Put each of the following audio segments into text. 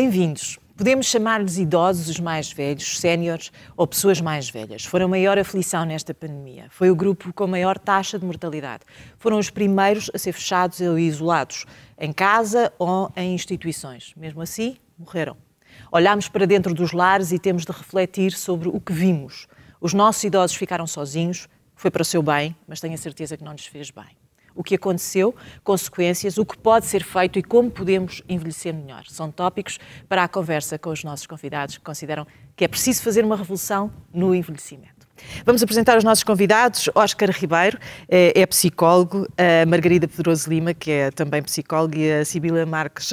Bem-vindos. Podemos chamar-lhes idosos os mais velhos, séniores ou pessoas mais velhas. Foram a maior aflição nesta pandemia. Foi o grupo com maior taxa de mortalidade. Foram os primeiros a ser fechados ou isolados, em casa ou em instituições. Mesmo assim, morreram. Olhámos para dentro dos lares e temos de refletir sobre o que vimos. Os nossos idosos ficaram sozinhos, foi para o seu bem, mas tenho a certeza que não lhes fez bem o que aconteceu, consequências, o que pode ser feito e como podemos envelhecer melhor. São tópicos para a conversa com os nossos convidados que consideram que é preciso fazer uma revolução no envelhecimento. Vamos apresentar os nossos convidados. Oscar Ribeiro é, é psicólogo, a Margarida Pedroso Lima, que é também psicóloga, e a Sibila Marques,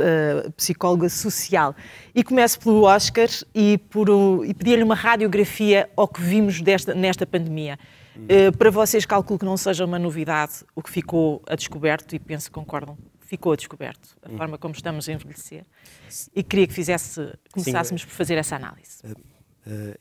psicóloga social. E começo pelo Oscar e, por, e pedir-lhe uma radiografia ao que vimos desta, nesta pandemia. Uh, para vocês, calculo que não seja uma novidade o que ficou a descoberto e penso que concordam. Ficou a descoberto a forma como estamos a envelhecer. E queria que fizesse, começássemos Sim. por fazer essa análise. Uh eh,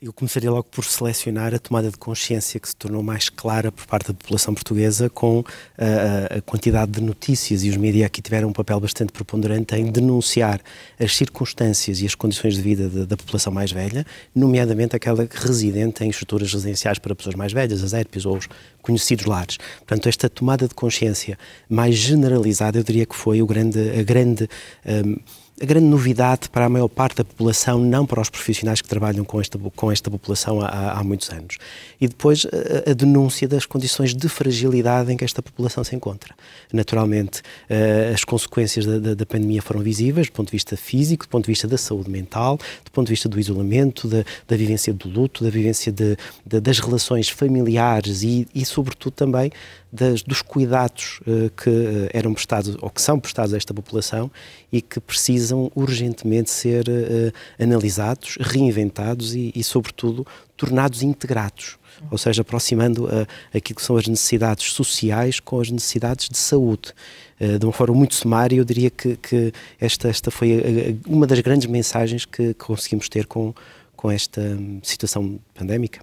eu começaria logo por selecionar a tomada de consciência que se tornou mais clara por parte da população portuguesa com a, a quantidade de notícias e os mídias aqui tiveram um papel bastante preponderante em denunciar as circunstâncias e as condições de vida da, população mais velha, nomeadamente aquela residente em estruturas residenciais para pessoas mais velhas, as ERPs ou os conhecidos lares. Portanto, esta tomada de consciência mais generalizada, eu diria que foi o grande, a grande um, a grande novidade para a maior parte da população, não para os profissionais que trabalham com esta, com esta população há, há muitos anos. E depois a, a, denúncia das condições de fragilidade em que esta população se encontra. Naturalmente, uh, as consequências da, da, da, pandemia foram visíveis do ponto de vista físico, do ponto de vista da saúde mental, do ponto de vista do isolamento, da, da vivência do luto, da vivência de, de, das relações familiares e, e sobretudo, também das, dos cuidados uh, que uh, eram prestados ou que são prestados a esta população e que precisam urgentemente ser uh, analisados, reinventados e, e, sobretudo, tornados integrados, ou seja, aproximando aquilo que são as necessidades sociais com as necessidades de saúde. de uma forma muito sumária, eu diria que, que esta, esta foi uma das grandes mensagens que, que conseguimos ter com, com esta um, situação pandémica.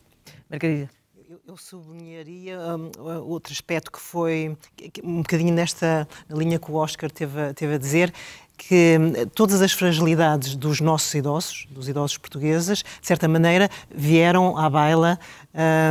Margarida. Eu sublinharia um, outro aspecto que foi um bocadinho nesta linha que o Oscar teve, teve a dizer, que hum, todas as fragilidades dos nossos idosos, dos idosos portugueses, de certa maneira, vieram à baila,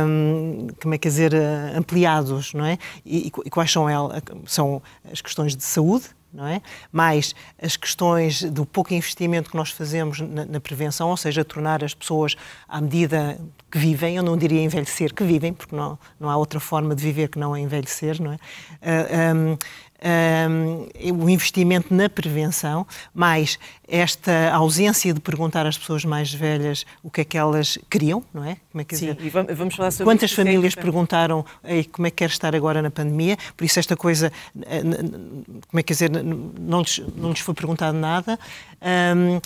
um, como é que dizer, ampliados, não é? E, e quais são elas? São as questões de saúde, não é? Mais as questões do pouco investimento que nós fazemos na, na, prevenção, ou seja, tornar as pessoas à medida que vivem, eu não diria envelhecer, que vivem, porque não, não há outra forma de viver que não é envelhecer, não é? Uh, ah, um, um, o investimento na prevenção, mais esta ausência de perguntar às pessoas mais velhas o que é que elas queriam, não é? Como é que Sim, dizer? e vamos falar sobre Quantas famílias perguntaram como é que quer estar agora na pandemia? Por isso esta coisa, eh, como é que dizer, não lhes, não lhes foi perguntado nada. Um, uh,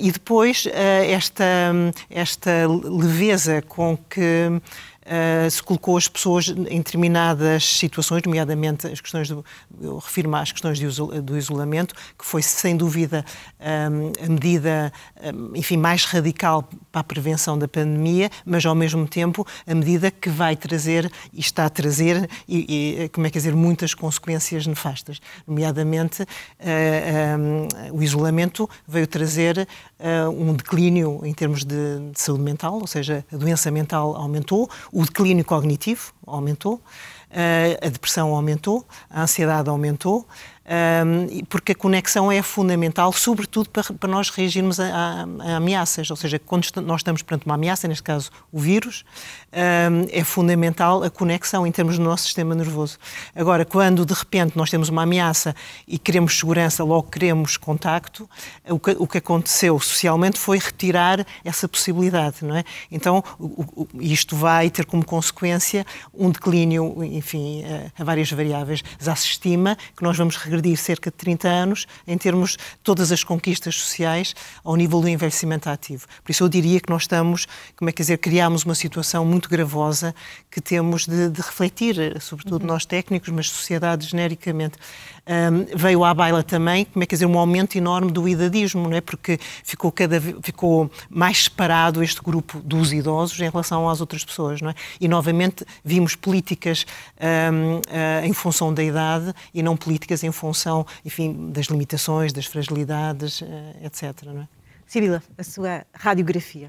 e depois uh, esta, esta leveza com que uh, se colocou as pessoas em determinadas situações, nomeadamente as questões do, eu refiro-me às questões do isolamento, que foi sem dúvida um, a medida, um, enfim, mais radical para a prevenção da pandemia, mas ao mesmo tempo a medida que vai trazer e está a trazer, e, e como é que dizer, muitas consequências nefastas, nomeadamente o isolamento veio trazer um declínio em termos de, de saúde mental, ou seja, a doença mental aumentou, declínio cognitivo aumentou, a depressão aumentou, a ansiedade aumentou, porque a conexão é fundamental, sobretudo para, para nós reagirmos a, a, a, ameaças. Ou seja, quando nós estamos perante uma ameaça, neste caso o vírus, é fundamental a conexão em termos do nosso sistema nervoso. Agora, quando de repente nós temos uma ameaça e queremos segurança, logo queremos contacto, o que, o que aconteceu socialmente foi retirar essa possibilidade, não é? Então, o, o, isto vai ter como consequência um declínio, enfim, a, a várias variáveis. Já se estima que nós vamos regressar regredir cerca de 30 anos em termos de todas as conquistas sociais ao nível do envelhecimento ativo. Por isso eu diria que nós estamos, como é que dizer, criámos uma situação muito gravosa que temos de, de refletir, sobretudo uhum. nós técnicos, mas sociedade genericamente. Um, veio à baila também, como é que dizer, um aumento enorme do idadismo, não é? Porque ficou cada ficou mais separado este grupo dos idosos em relação às outras pessoas, não é? E novamente vimos políticas um, uh, ah, em função da idade e não políticas em função, enfim, das limitações, das fragilidades, uh, etc. Não é? Sibila, a sua radiografia.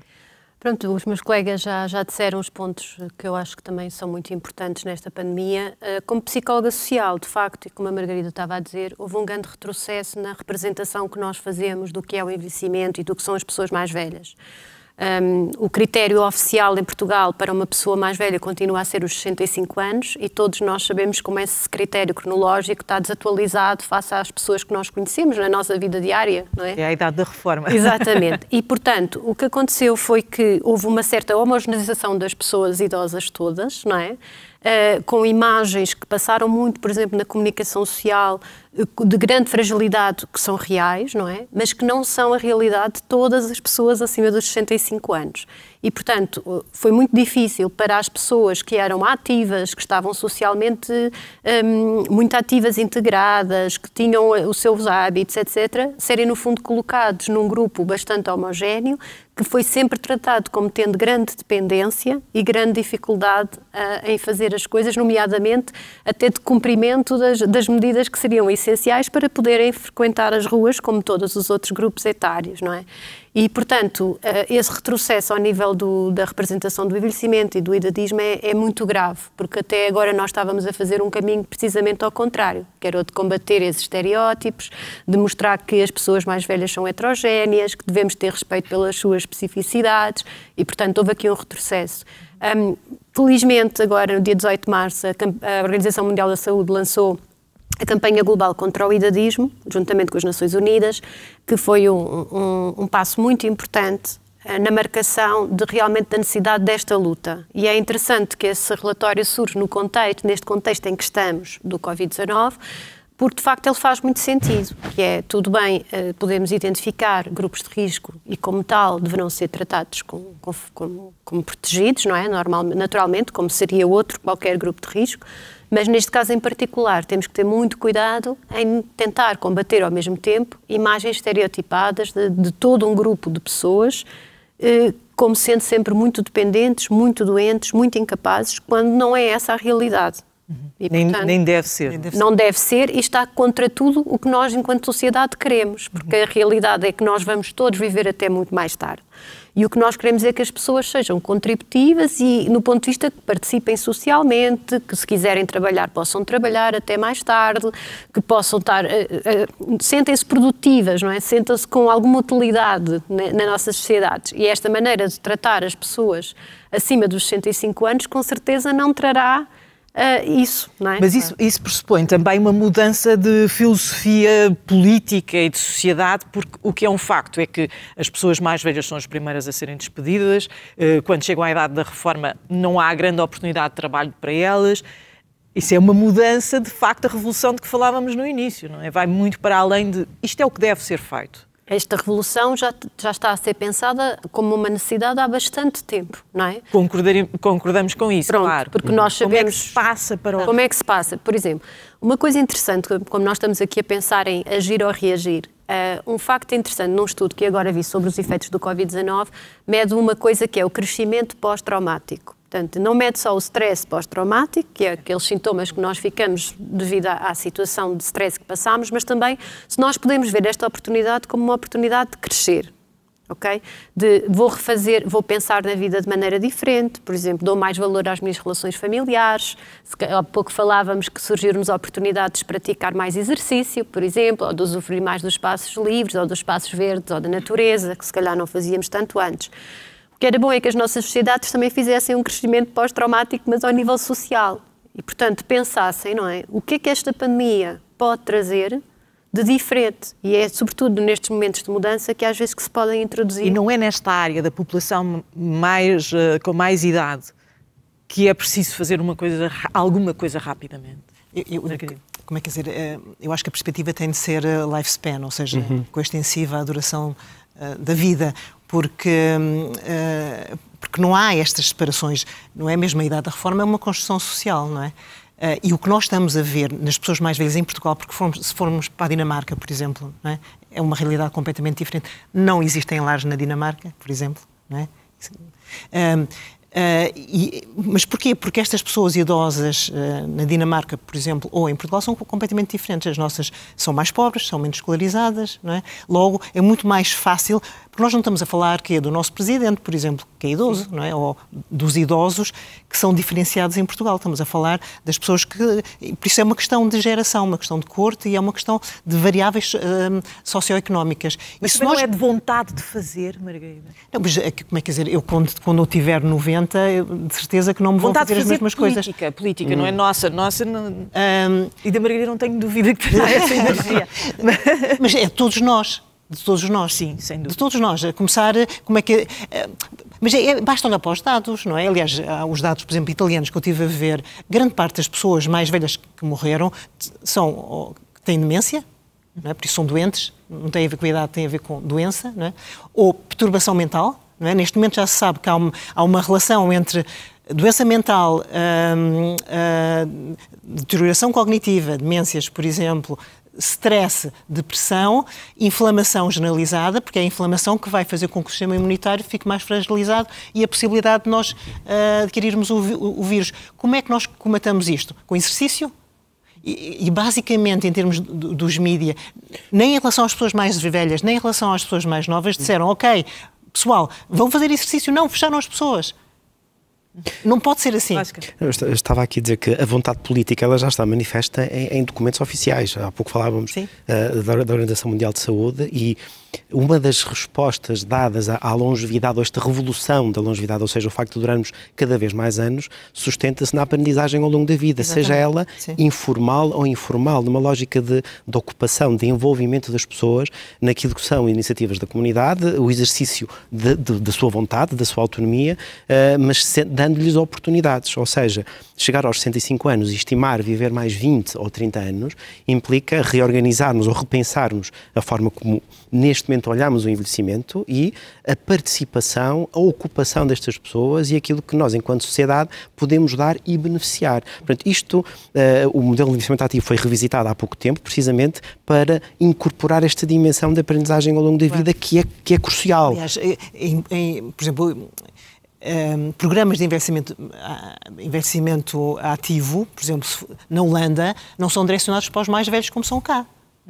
Pronto, os meus colegas já, já disseram os pontos que eu acho que também são muito importantes nesta pandemia. Eh, como psicóloga social, de facto, e como a Margarida estava a dizer, houve um grande retrocesso na representação que nós fazemos do que é o envelhecimento e do que são as pessoas mais velhas. Um, o critério oficial em Portugal para uma pessoa mais velha continua a ser os 65 anos e todos nós sabemos como esse critério cronológico está desatualizado face às pessoas que nós conhecemos na nossa vida diária, não é? É a idade da reforma. Exatamente. E, portanto, o que aconteceu foi que houve uma certa homogeneização das pessoas idosas todas, não é? Uh, com imagens que passaram muito, por exemplo, na comunicação social, de grande fragilidade que são reais, não é? Mas que não são a realidade de todas as pessoas acima dos 65 anos. E, portanto, foi muito difícil para as pessoas que eram ativas, que estavam socialmente um, muito ativas, integradas, que tinham os seus hábitos, etc., serem, no fundo, colocados num grupo bastante homogéneo, que foi sempre tratado como tendo grande dependência e grande dificuldade uh, em fazer as coisas, nomeadamente até de cumprimento das, das medidas que seriam essenciais para poderem frequentar as ruas como todos os outros grupos etários, não é? E, portanto, eh, esse retrocesso ao nível do, da representação do envelhecimento e do idadismo é, é, muito grave, porque até agora nós estávamos a fazer um caminho precisamente ao contrário, que era o de combater esses estereótipos, de mostrar que as pessoas mais velhas são heterogéneas, que devemos ter respeito pelas suas especificidades, e, portanto, houve aqui um retrocesso. Um, felizmente, agora, no dia 18 de março, a, a Organização Mundial da Saúde lançou a campanha global contra o idadismo, juntamente com as Nações Unidas, que foi um, um, um passo muito importante eh, na marcação de realmente da necessidade desta luta. E é interessante que esse relatório surge no contexto, neste contexto em que estamos do Covid-19, porque de facto ele faz muito sentido, que é tudo bem, eh, podemos identificar grupos de risco e como tal deverão ser tratados como, como, protegidos, não é? Normal, naturalmente, como seria outro qualquer grupo de risco, mas neste caso em particular, temos que ter muito cuidado em tentar combater ao mesmo tempo imagens estereotipadas de, de todo um grupo de pessoas, eh, como sendo sempre muito dependentes, muito doentes, muito incapazes, quando não é essa a realidade. E, nem, portanto, nem, deve ser. Não deve ser e está contra tudo o que nós, enquanto sociedade, queremos, porque a realidade é que nós vamos todos viver até muito mais tarde. E o que nós queremos é que as pessoas sejam contributivas e, no ponto de vista que participem socialmente, que se quiserem trabalhar, possam trabalhar até mais tarde, que possam estar. Uh, uh, sentem-se produtivas, não é? Sentem-se com alguma utilidade na, na nossas sociedades. E esta maneira de tratar as pessoas acima dos 65 anos, com certeza não trará Uh, isso, não é? Mas isso, isso pressupõe também uma mudança de filosofia política e de sociedade, porque o que é um facto é que as pessoas mais velhas são as primeiras a serem despedidas, uh, quando chegam à idade da reforma não há grande oportunidade de trabalho para elas. Isso é uma mudança, de facto, a revolução de que falávamos no início, não é? Vai muito para além de isto é o que deve ser feito. Esta revolução já, já está a ser pensada como uma necessidade há bastante tempo, não é? concordamos com isso, Pronto, claro. Porque nós sabemos... Como é que se passa para o... Como é que se passa? Por exemplo, uma coisa interessante, como nós estamos aqui a pensar em agir ou reagir, uh, um facto interessante num estudo que agora vi sobre os efeitos do Covid-19, mede uma coisa que é o crescimento pós-traumático. Portanto, não mede só o stress pós-traumático, que é aqueles sintomas que nós ficamos devido à, situação de stress que passamos, mas também se nós podemos ver esta oportunidade como uma oportunidade de crescer. ok? De vou refazer, vou pensar na vida de maneira diferente, por exemplo, dou mais valor às minhas relações familiares. Há pouco falávamos que surgiram-nos oportunidades de praticar mais exercício, por exemplo, ou de usufruir mais dos espaços livres, ou dos espaços verdes, ou da natureza, que se calhar não fazíamos tanto antes que era bom é que as nossas sociedades também fizessem um crescimento pós-traumático, mas ao nível social. E, portanto, pensassem, não é? O que é que esta pandemia pode trazer de diferente? E é, sobretudo, nestes momentos de mudança que às vezes que se podem introduzir. E não é nesta área da população mais, uh, com mais idade que é preciso fazer uma coisa, alguma coisa rapidamente? Eu, eu, como é que dizer? Eh, eu acho que a perspectiva tem de ser eh, lifespan, ou seja, uhum. coextensiva à duração uh, da vida porque, uh, porque não há estas separações, não é mesmo a idade da reforma, é uma construção social, não é? Uh, e o que nós estamos a ver nas pessoas mais velhas em Portugal, porque formos, se formos para a Dinamarca, por exemplo, é? é? uma realidade completamente diferente. Não existem lares na Dinamarca, por exemplo. É? Uh, Uh, e, mas porquê? Porque estas pessoas idosas na Dinamarca, por exemplo, ou em Portugal, são completamente diferentes. As nossas são mais pobres, são menos escolarizadas, não é? Logo, é muito mais fácil Porque nós não estamos a falar que é do nosso presidente, por exemplo, que é idoso, não é? Ou dos idosos que são diferenciados em Portugal. Estamos a falar das pessoas que. Por isso é uma questão de geração, uma questão de corte e é uma questão de variáveis hum, socioeconómicas. Mas nós... não é de vontade de fazer, Margarida? Não, mas é como é que dizer? Eu, quando, quando eu tiver 90, de certeza que não me vão fazer, fazer, as mesmas política, coisas. Política, hum. não é hum. nossa. Nossa. Não... Um... E da Margarida não tenho dúvida que terá essa energia. mas é todos nós de todos nós. Sim, sem dúvida. De todos nós. A começar, como é que. Eh, mas é, é, basta olhar para os dados, não é? Aliás, os dados, por exemplo, italianos que eu tive a ver, grande parte das pessoas mais velhas que morreram são têm demência, não é? por isso são doentes, não tem a ver com a idade, tem a ver com doença, não é? ou perturbação mental. Não é? Neste momento já se sabe que há uma, há uma relação entre doença mental, hum, hum, deterioração cognitiva, demências, por exemplo, stress, depressão, inflamação generalizada, porque é a inflamação que vai fazer com que o sistema imunitário fique mais fragilizado e a possibilidade de nós uh, adquirirmos o, o, o, vírus. Como é que nós combatamos isto? Com exercício? E, e basicamente, em termos dos mídias, nem em relação às pessoas mais velhas, nem em relação às pessoas mais novas, disseram: ok, pessoal, vão fazer exercício. Não, fecharam as pessoas. Não pode ser assim. Eu estava aqui a dizer que a vontade política ela já está manifesta em, em documentos oficiais. Há pouco falávamos uh, da, da Organização Mundial de Saúde e uma das respostas dadas à, à longevidade, ou esta revolução da longevidade, ou seja, o facto de durarmos cada vez mais anos, sustenta-se na aprendizagem ao longo da vida, Exatamente. seja ela Sim. informal ou informal, numa lógica de, de, ocupação, de envolvimento das pessoas naquilo que são iniciativas da comunidade, o exercício da sua vontade, da sua autonomia, uh, mas dando-lhes oportunidades, ou seja, chegar aos 65 anos e estimar viver mais 20 ou 30 anos implica reorganizarmos ou repensarmos a forma como neste momento olhamos o envelhecimento e a participação, a ocupação destas pessoas e aquilo que nós, enquanto sociedade, podemos dar e beneficiar. Portanto, isto, uh, o modelo de envelhecimento ativo foi revisitado há pouco tempo, precisamente para incorporar esta dimensão de aprendizagem ao longo da vida que é, que é crucial. Aliás, em, em, por exemplo, um, programas de investimento, investimento ativo, por exemplo, na Holanda, não são direcionados para os mais velhos como são cá.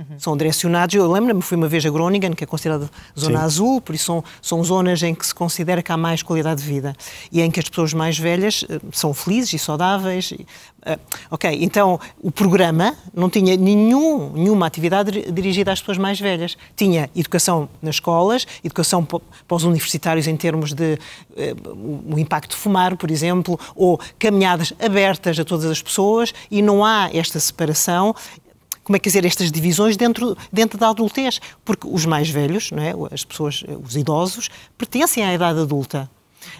Uhum. São direcionados, eu lembro-me, fui uma vez a Groningen, que é considerada zona Sim. azul, por isso são, são zonas em que se considera que há mais qualidade de vida e em que as pessoas mais velhas uh, são felizes e saudáveis. Uh, ok, então o programa não tinha nenhum, nenhuma atividade dirigida às pessoas mais velhas. Tinha educação nas escolas, educação para os universitários em termos de uh, o impacto de fumar, por exemplo, ou caminhadas abertas a todas as pessoas e não há esta separação como é que dizer, estas divisões dentro, dentro da adultez, porque os mais velhos, não é? as pessoas, os idosos, pertencem à idade adulta.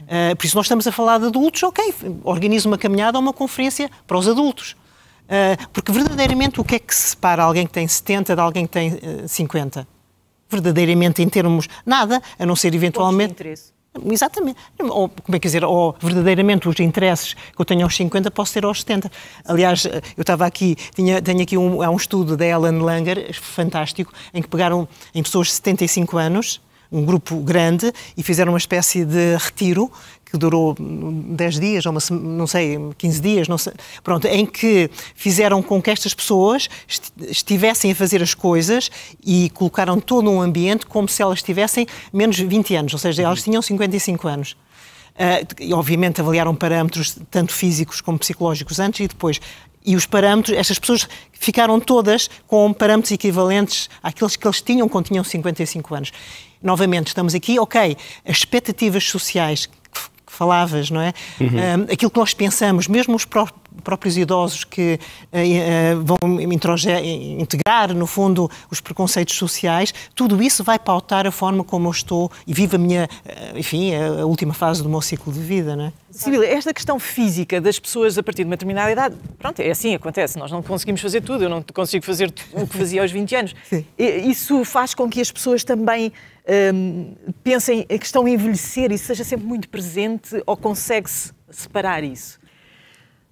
Uh, por isso nós estamos a falar de adultos, ok, organiza uma caminhada ou uma conferência para os adultos. Uh, porque verdadeiramente o que é que separa alguém que tem 70 de alguém que tem uh, 50? Verdadeiramente em termos nada, a não ser eventualmente... Exatamente. Ou, como é que dizer, ou verdadeiramente os interesses que eu tenho aos 50 posso ter aos 70. Aliás, eu estava aqui, tinha, tenho aqui um, um estudo da Ellen Langer, fantástico, em que pegaram em pessoas de 75 anos, um grupo grande, e fizeram uma espécie de retiro que durou 10 dias, ou uma, não sei, 15 dias, não sei, pronto, em que fizeram com que estas pessoas estivessem a fazer as coisas e colocaram todo um ambiente como se elas tivessem menos de 20 anos, ou seja, elas tinham 55 anos. Uh, e obviamente avaliaram parâmetros tanto físicos como psicológicos antes e depois. E os parâmetros, estas pessoas ficaram todas com parâmetros equivalentes àqueles que eles tinham quando tinham 55 anos. Novamente, estamos aqui, ok, as expectativas sociais que falavas, não é? Uhum. Um, aquilo que nós pensamos, mesmo os pró próprios idosos que uh, uh, vão integrar, no fundo, os preconceitos sociais, tudo isso vai pautar a forma como eu estou e vivo a minha, uh, enfim, a, a, última fase do meu ciclo de vida, não é? Sibila, esta questão física das pessoas a partir de uma determinada idade, pronto, é assim, acontece, nós não conseguimos fazer tudo, eu não consigo fazer o que fazia aos 20 anos. Sim. Isso faz com que as pessoas também um, pensem a questão envelhecer, isso seja sempre muito presente ou consegue-se separar isso?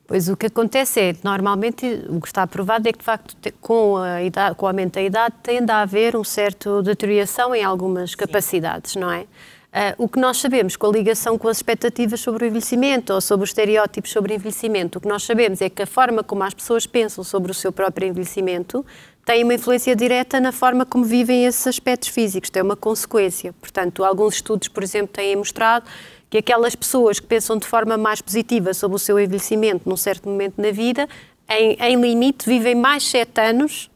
Pois o que acontece é, normalmente, o que está provado é que, de facto, com, a idade, com o aumento da idade, tende a haver um certo deterioração em algumas capacidades, não é? Uh, o que nós sabemos com a ligação com as expectativas sobre o envelhecimento ou sobre os estereótipos sobre o envelhecimento, o que nós sabemos é que a forma como as pessoas pensam sobre o seu próprio envelhecimento tem uma influência direta na forma como vivem esses aspectos físicos, tem uma consequência. Portanto, alguns estudos, por exemplo, têm mostrado que aquelas pessoas que pensam de forma mais positiva sobre o seu envelhecimento num certo momento na vida, em, em limite, vivem mais sete anos,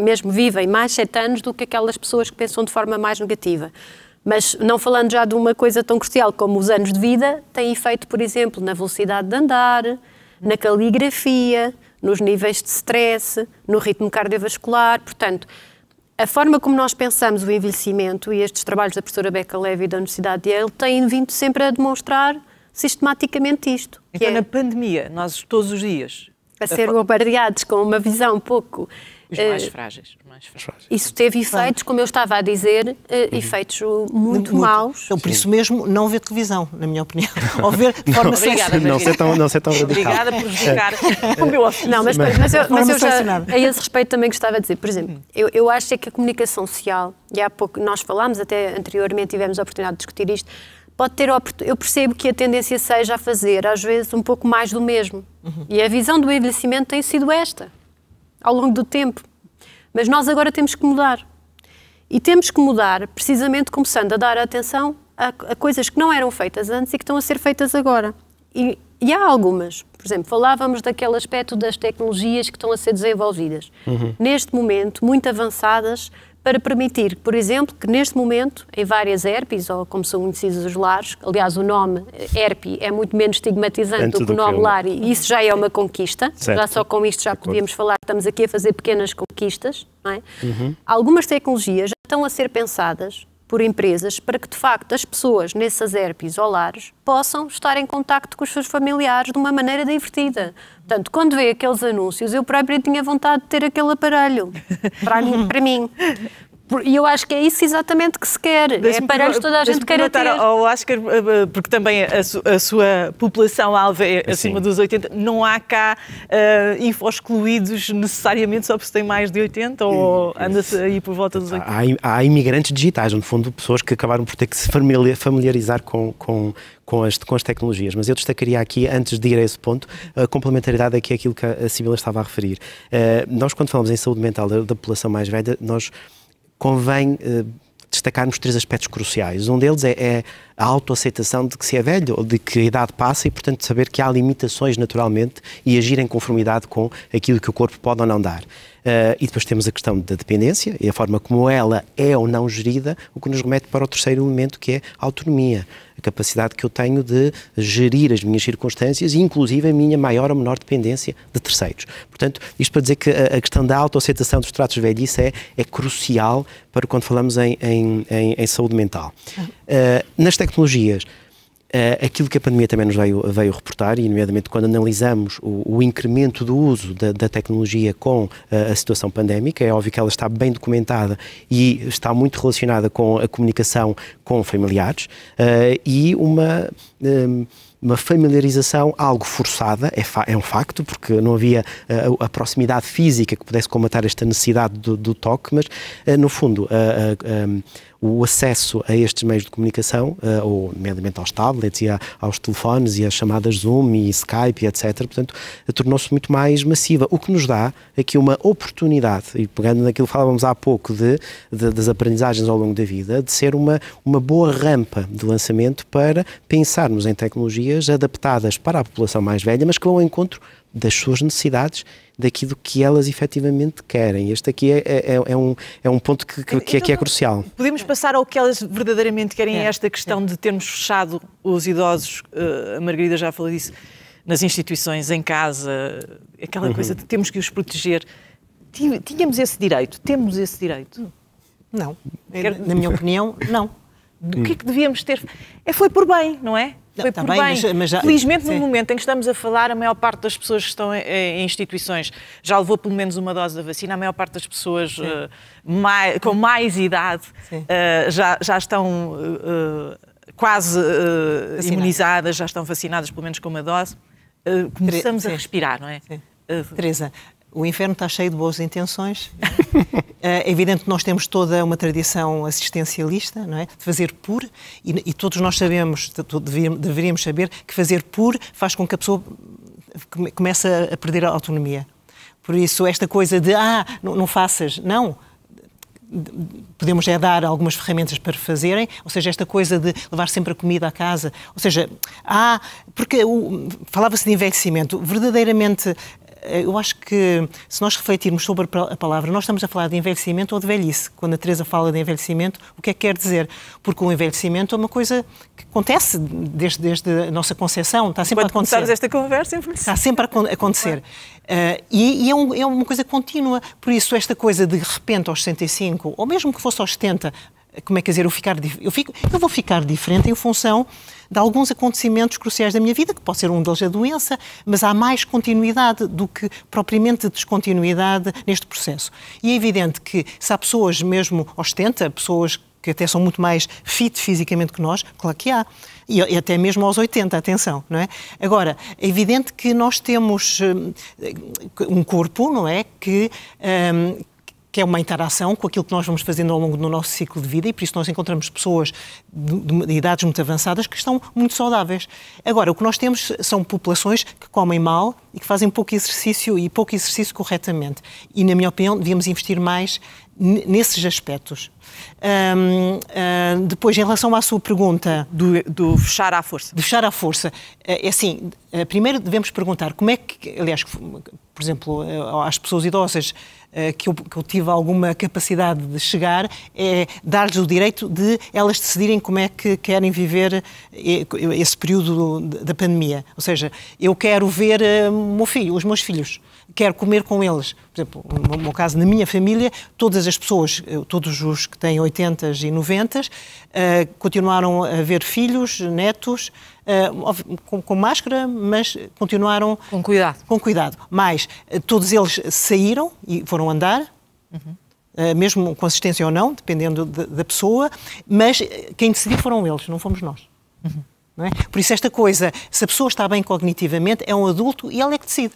mesmo vivem mais sete anos do que aquelas pessoas que pensam de forma mais negativa. Mas não falando já de uma coisa tão crucial como os anos de vida, tem efeito, por exemplo, na velocidade de andar, na caligrafia, nos níveis de stress, no ritmo cardiovascular. Portanto, a forma como nós pensamos o envelhecimento e estes trabalhos da professora Becca Levy da Universidade de Yale têm vindo sempre a demonstrar sistematicamente isto. Então, é, na pandemia, nós todos os dias... A ser bombardeados com uma visão um pouco os mais uh, frágeis. mais frágeis. Isso teve efeitos, como eu estava a dizer, uh, efeitos muito, muito, maus. Então, por isso mesmo, não ver televisão, na minha opinião. Ou ver de forma Obrigada, não ser tão, não ser tão radical. Obrigada por justificar o meu ofício. Não, mas, mas, mas eu, mas eu já, a esse respeito também gostava de dizer, por exemplo, eu, eu acho que a comunicação social, e há pouco nós falámos, até anteriormente tivemos a oportunidade de discutir isto, pode ter eu percebo que a tendência seja a fazer às vezes um pouco mais do mesmo uhum. e a visão do envelhecimento tem sido esta ao longo do tempo mas nós agora temos que mudar. E temos que mudar precisamente começando a dar atenção a, a coisas que não eram feitas antes e que estão a ser feitas agora. E, e, há algumas. Por exemplo, falávamos daquele aspecto das tecnologias que estão a ser desenvolvidas. Uhum. Neste momento, muito avançadas, para permitir, por exemplo, que neste momento, em várias herpes, ou como são conhecidos os lares, aliás, o nome herpe é muito menos estigmatizante do que o nome lar, e isso já é uma conquista, certo. já só com isto já podíamos falar, estamos aqui a fazer pequenas conquistas. É? Uhum. Algumas tecnologias já estão a ser pensadas por empresas para que, de facto, as pessoas nessas herpes ou lares possam estar em contacto com os seus familiares de uma maneira divertida. Portanto, quando vê aqueles anúncios, eu própria tinha vontade de ter aquele aparelho para mim. Para mim. E eu acho que é isso exatamente que se quer. É aparelhos que toda a gente quer ter. Ao Oscar, eh, eh, porque também a, su, a sua população alva é acima Sim. dos 80, não há cá uh, infos excluídos necessariamente só porque se tem mais de 80 ou anda-se aí por volta dos 80? Há, há imigrantes digitais, no fundo, pessoas que acabaram por ter que se familiarizar com, com, com as, com as tecnologias. Mas eu destacaria aqui, antes de ir a esse ponto, a complementaridade aqui àquilo que a Sibila estava a referir. Uh, nós, quando falamos em saúde mental da, da população mais velha, nós convém uh, destacarmos três aspectos cruciais. Um deles é, é a autoaceitação de que se é velho ou de que a idade passa e, portanto, saber que há limitações naturalmente e agir em conformidade com aquilo que o corpo pode ou não dar. Uh, e depois temos a questão da dependência e a forma como ela é ou não gerida, o que nos remete para o terceiro elemento, que é a autonomia a capacidade que eu tenho de gerir as minhas circunstâncias e, inclusive, a minha maior ou menor dependência de terceiros. Portanto, isto para dizer que a, questão da autoaceitação dos tratos de velhice é, é crucial para quando falamos em, em, em, em saúde mental. Uh, nas tecnologias, Uh, aquilo que a pandemia também nos veio, veio reportar, e nomeadamente quando analisamos o, o incremento do uso da, da tecnologia com uh, a situação pandémica, é óbvio que ela está bem documentada e está muito relacionada com a comunicação com familiares uh, e uma. Um, uma familiarização algo forçada, é, é, um facto, porque não havia a proximidade física que pudesse combatar esta necessidade do, do toque, mas, no fundo, o acesso a estes meios de comunicação, uh, ou nomeadamente aos tablets e a, aos telefones e às chamadas Zoom e Skype, etc., portanto, tornou-se muito mais massiva, o que nos dá aqui uma oportunidade, e pegando naquilo que falávamos há pouco de, de, das aprendizagens ao longo da vida, de ser uma, uma boa rampa de lançamento para pensarmos em tecnologias adaptadas para a população mais velha, mas que vão ao encontro das suas necessidades, daquilo que elas efetivamente querem. Este aqui é, é, é um, é um ponto que, que, que, então, é crucial. Podemos passar ao que elas verdadeiramente querem, é. esta questão de termos fechado os idosos, uh, a Margarida já falou disso, nas instituições, em casa, aquela uhum. coisa de temos que os proteger. Tínhamos esse direito? Temos esse direito? Não. Na minha opinião, não. O que é que devíamos ter? É, foi por bem, não é? Foi tá por bem. Mas, mas já, Felizmente, sim. no momento em que estamos a falar, a maior parte das pessoas que estão em, em instituições já levou pelo menos uma dose da vacina, a maior parte das pessoas uh, mais, com mais idade uh, já, já estão uh, quase imunizadas, já estão vacinadas pelo menos com uma dose. começamos sim. a respirar, não é? Teresa, o inferno está cheio de boas intenções. é evidente que nós temos toda uma tradição assistencialista, não é? De fazer por, e, e todos nós sabemos, deveríamos saber, que fazer por faz com que a pessoa comece a perder a autonomia. Por isso, esta coisa de, ah, não, não faças, não podemos é dar algumas ferramentas para fazerem, ou seja, esta coisa de levar sempre a comida à casa, ou seja, há, porque falava-se de envelhecimento, verdadeiramente eh, eu acho que se nós refletirmos sobre a palavra, nós estamos a falar de envelhecimento ou de velhice. Quando a Teresa fala de envelhecimento, o que é que quer dizer? Porque o envelhecimento é uma coisa que acontece desde, desde a nossa concepção, está sempre Quando a acontecer. esta conversa, Está sempre a acontecer. Uh, e, e é, um, é, uma coisa contínua. Por isso, esta coisa de, de repente aos 65, ou mesmo que fosse aos 70, como é que dizer, eu, ficar, eu, fico, eu vou ficar diferente em função de alguns acontecimentos cruciais da minha vida, que pode ser um deles a doença, mas há mais continuidade do que propriamente descontinuidade neste processo. E é evidente que se há pessoas mesmo aos 70, pessoas que até são muito mais fit fisicamente que nós, claro que há. E até mesmo aos 80, atenção, não é? Agora, é evidente que nós temos hum, um corpo, não é? Que, um, que é uma interação com aquilo que nós vamos fazendo ao longo do nosso ciclo de vida e por isso nós encontramos pessoas de, de, idades muito avançadas que estão muito saudáveis. Agora, o que nós temos são populações que comem mal e que fazem pouco exercício e pouco exercício corretamente. E, na minha opinião, devíamos investir mais nesses aspectos. Um, uh, depois, em relação à sua pergunta... Do, do, fechar à força. De fechar à força. É assim, primeiro devemos perguntar como é que, aliás, por exemplo, às pessoas idosas que eu, que eu, tive alguma capacidade de chegar, é dar-lhes o direito de elas decidirem como é que querem viver esse período da pandemia. Ou seja, eu quero ver meu filho, os meus filhos quero comer com eles. Por exemplo, no meu caso, na minha família, todas as pessoas, todos os que têm 80 e 90, uh, continuaram a ver filhos, netos, uh, com, com, máscara, mas continuaram... Com cuidado. Com cuidado. Mas uh, todos eles saíram e foram andar, uhum. mesmo com assistência ou não, dependendo de, da pessoa, mas quem decidiu foram eles, não fomos nós. Uhum. Não é? Por isso, esta coisa, se a pessoa está bem cognitivamente, é um adulto e ela é que decide.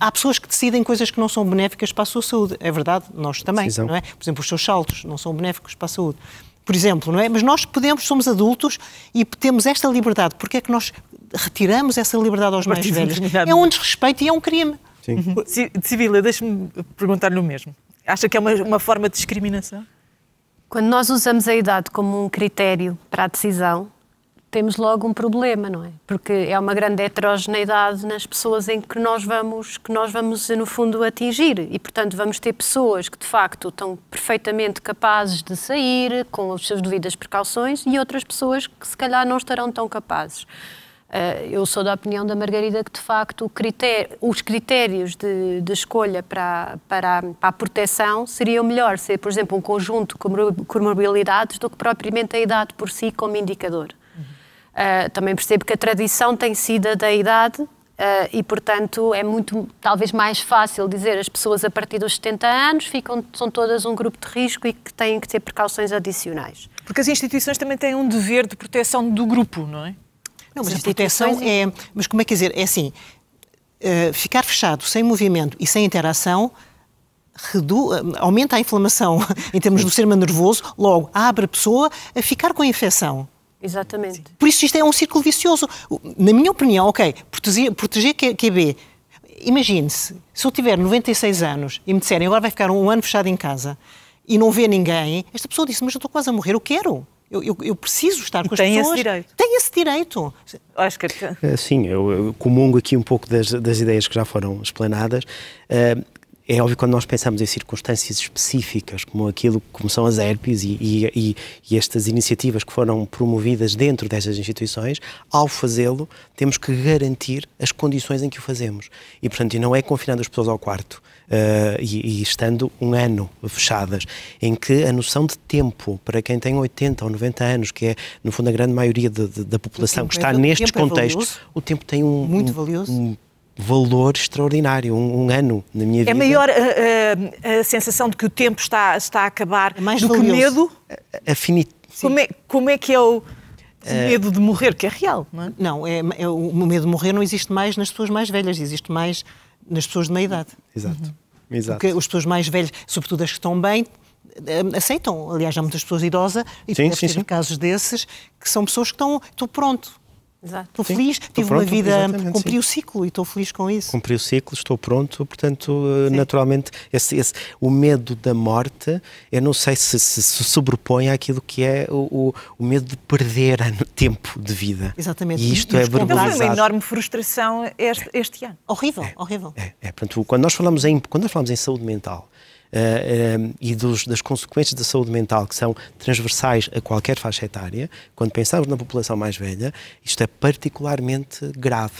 Há pessoas que decidem coisas que não são benéficas para a sua saúde. É verdade, nós também, não é? Por exemplo, os seus saltos não são benéficos para a saúde. Por exemplo, não é? Mas nós podemos, somos adultos e temos esta liberdade. Porquê é que nós retiramos essa liberdade aos mais velhos? É um desrespeito e é um crime. Sim. Uhum. Sibila, deixe-me perguntar-lhe o mesmo. Acha que é uma, uma forma de discriminação? Quando nós usamos a idade como um critério para a decisão, temos logo um problema, não é? Porque é uma grande heterogeneidade nas pessoas em que nós vamos, que nós vamos no fundo atingir e, portanto, vamos ter pessoas que de facto estão perfeitamente capazes de sair com as suas devidas precauções e outras pessoas que se calhar não estarão tão capazes. Uh, eu sou da opinião da Margarida que, de facto, critério, os critérios de, de escolha para, para, para, a proteção seriam melhor ser, por exemplo, um conjunto de comorbilidades do que propriamente a idade por si como indicador. Uh, também percebo que a tradição tem sido a da idade uh, e, portanto, é muito, talvez, mais fácil dizer as pessoas a partir dos 70 anos ficam, são todas um grupo de risco e que têm que ter precauções adicionais. Porque as instituições também têm um dever de proteção do grupo, não é? Não, mas a proteção é... Mas como é que dizer? É assim, uh, ficar fechado, sem movimento e sem interação redu... aumenta a inflamação em termos do sistema nervoso, logo abre a pessoa a ficar com a infecção. Exatamente. Por isso isto é um círculo vicioso. Na minha opinião, ok, proteger, proteger QB. Imagine-se, se eu tiver 96 anos e me disserem agora vai ficar um ano fechado em casa e não vê ninguém, esta pessoa disse, mas eu estou quase a morrer, eu quero. Eu, eu, eu, preciso estar com as tem pessoas. Tem esse direito. Tem esse direito. Oscar. Eh, sim, eu, eu comungo aqui um pouco das, das ideias que já foram explanadas. Uh, é óbvio quando nós pensamos em circunstâncias específicas, como aquilo como são as herpes e, e, e estas iniciativas que foram promovidas dentro destas instituições, ao fazê-lo, temos que garantir as condições em que o fazemos. E, portanto, não é confinando as pessoas ao quarto uh, e, e, estando um ano fechadas, em que a noção de tempo para quem tem 80 ou 90 anos, que é, no fundo, a grande maioria de, de, da população que está é, nestes contextos, o tempo tem um. Muito valioso. Um, valor extraordinário, um, um, ano na minha é vida. É maior a, a, a, sensação de que o tempo está, está a acabar é mais do valioso. que medo? Afinit... Como é, como é que é o, o medo de morrer, que é real, não é? Não, é, é, o medo de morrer não existe mais nas pessoas mais velhas, existe mais nas pessoas de meia idade. Exato. Uhum. Exato. Porque as pessoas mais velhas, sobretudo as que estão bem, eh, aceitam. Aliás, há muitas pessoas idosas, e Sim, sim, sim, sim. casos desses, que são pessoas que estão, estou pronto, Exato. estou feliz, tive pronto, uma vida, cumpri sim. o ciclo e estou feliz com isso. cumpri o ciclo, estou pronto, portanto, eh, naturalmente, esse, esse- o medo da morte, eu não sei se se, se sobrepõe àquilo que é o, o, o medo de perder ano- tempo de vida. Exatamente. E isto E é Então foi verbalizado. uma enorme frustração este, este ano. Horrível, horrível. É, é, portanto, quando nós falamos em, quando nós falamos em saúde mental eh, e dos- das consequências da saúde mental que são transversais a qualquer faixa etária, quando pensamos na população mais velha, isto é particularmente grave.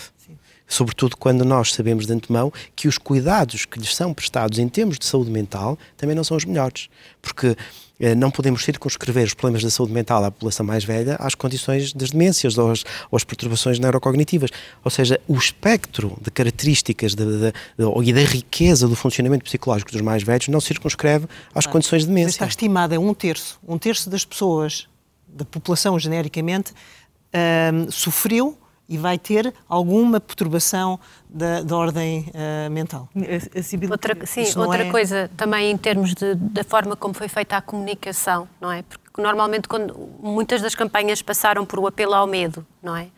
Sobretudo quando nós sabemos de antemão que os cuidados que lhes são prestados em termos de saúde mental também não são os melhores. Porque eh, não podemos circunscrever os problemas da saúde mental à população mais velha às condições das demências ou às, ou às perturbações neurocognitivas. Ou seja, o espectro de características de, de- de- e da riqueza do funcionamento psicológico dos mais velhos não circunscreve às condições de Mas demência. está estimada um terço, um terço das pessoas, da população genericamente, ahm, sofreu e vai ter alguma perturbação da, da ordem ah, mental. A- a Sibila- Outra, sim, Isso outra é- coisa também em termos de- da forma como foi feita a comunicação, não é? Porque normalmente quando muitas das campanhas passaram por o apelo ao medo, não é?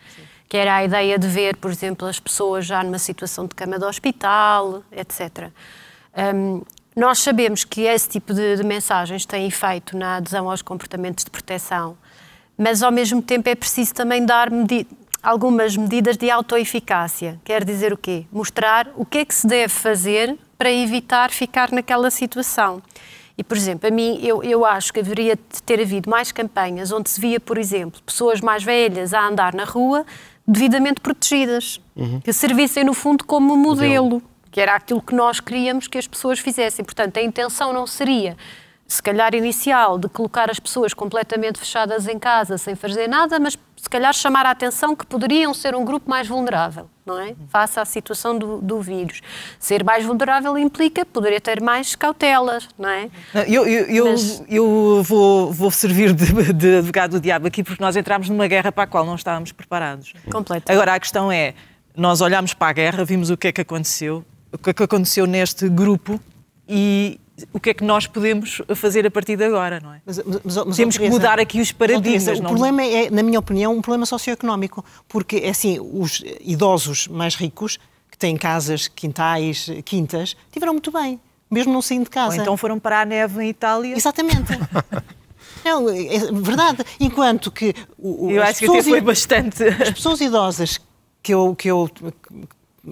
Que era a ideia de ver, por exemplo, as pessoas já numa situação de cama de hospital, etc. Hum, nós sabemos que esse tipo de, de mensagens tem efeito na adesão aos comportamentos de proteção, mas ao mesmo tempo é preciso também dar medi- algumas medidas de autoeficácia. Quer dizer o quê? Mostrar o que é que se deve fazer para evitar ficar naquela situação. E, por exemplo, a mim, eu, eu acho que haveria de ter havido mais campanhas onde se via, por exemplo, pessoas mais velhas a andar na rua devidamente protegidas, que servissem, no fundo, como modelo, que era aquilo que nós queríamos que as pessoas fizessem. Portanto, a intenção não seria se calhar inicial de colocar as pessoas completamente fechadas em casa sem fazer nada, mas se calhar chamar a atenção que poderiam ser um grupo mais vulnerável, não é? Face à situação do, do vírus. Ser mais vulnerável implica poderia ter mais cautelas, não é? Eu, eu, eu, Mas- eu vou, vou servir de, de advogado do diabo aqui porque nós entramos numa guerra para a qual não estávamos preparados. Completamente. Agora, a questão é, nós olhámos para a guerra, vimos o que é que aconteceu, o que é que aconteceu neste grupo e o que é que nós podemos fazer a partir de agora, não é? Mas- mas- mas, Temos que mudar aqui os paradigmas, Teresa, O não- problema é, na minha opinião, um problema socioeconómico, porque é assim, os idosos mais ricos, que têm casas, quintais, quintas, tiveram muito bem, mesmo não saindo de Ou casa. então foram para a neve em Itália. Exatamente. Não, é verdade. Enquanto que o, Eu acho que até foi bastante. as pessoas idosas que eu, que eu,